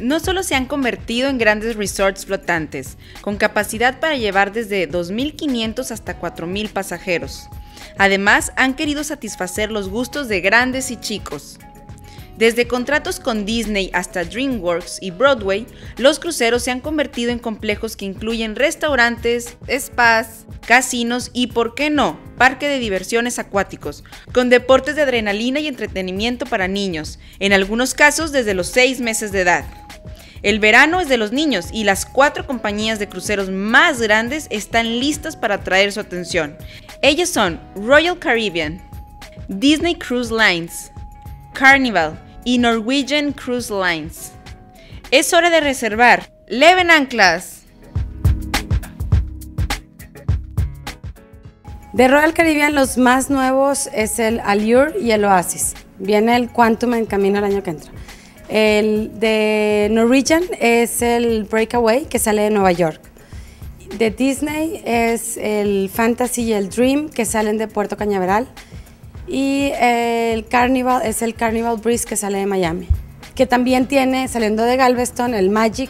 no solo se han convertido en grandes resorts flotantes, con capacidad para llevar desde 2.500 hasta 4.000 pasajeros. Además, han querido satisfacer los gustos de grandes y chicos. Desde contratos con Disney hasta DreamWorks y Broadway, los cruceros se han convertido en complejos que incluyen restaurantes, spas, casinos y, por qué no, parque de diversiones acuáticos, con deportes de adrenalina y entretenimiento para niños, en algunos casos desde los 6 meses de edad. El verano es de los niños y las cuatro compañías de cruceros más grandes están listas para atraer su atención. Ellas son Royal Caribbean, Disney Cruise Lines, Carnival, y Norwegian Cruise Lines. Es hora de reservar. ¡Leven anclas! De Royal Caribbean los más nuevos es el Allure y el Oasis. Viene el Quantum en camino el año que entra. El de Norwegian es el Breakaway que sale de Nueva York. De Disney es el Fantasy y el Dream que salen de Puerto Cañaveral. Y el Carnival es el Carnival Breeze que sale de Miami, que también tiene, saliendo de Galveston, el Magic.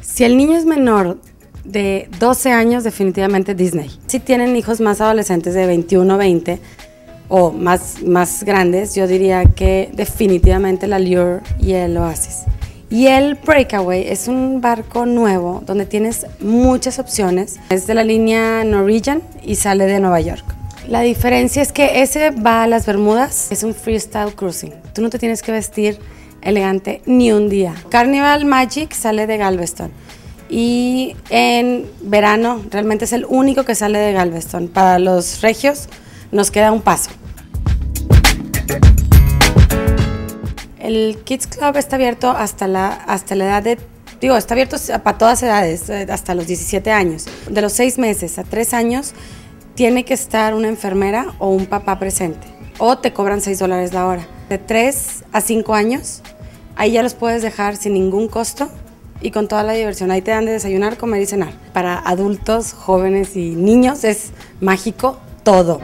Si el niño es menor de 12 años, definitivamente Disney. Si tienen hijos más adolescentes de 21 20 o más, más grandes, yo diría que definitivamente el Allure y el Oasis. Y el Breakaway es un barco nuevo donde tienes muchas opciones. Es de la línea Norwegian y sale de Nueva York. La diferencia es que ese va a las Bermudas, es un freestyle cruising. Tú no te tienes que vestir elegante ni un día. Carnival Magic sale de Galveston y en verano realmente es el único que sale de Galveston. Para los regios nos queda un paso. El Kids Club está abierto hasta la, hasta la edad de, digo, está abierto para todas edades, eh, hasta los 17 años. De los 6 meses a 3 años tiene que estar una enfermera o un papá presente. O te cobran 6 dólares la hora. De 3 a 5 años, ahí ya los puedes dejar sin ningún costo y con toda la diversión. Ahí te dan de desayunar, comer y cenar. Para adultos, jóvenes y niños es mágico todo.